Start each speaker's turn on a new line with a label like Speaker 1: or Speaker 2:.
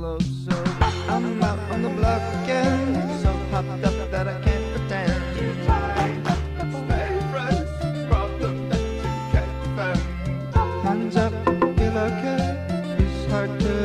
Speaker 1: look so good. I'm out on the block again, so hopped up that I can't pretend. Hands up, feel okay. It's hard to